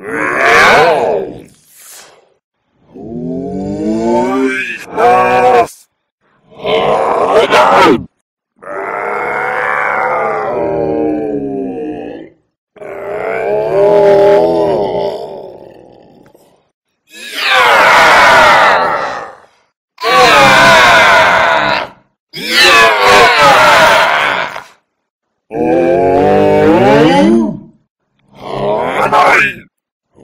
Oh! Oh!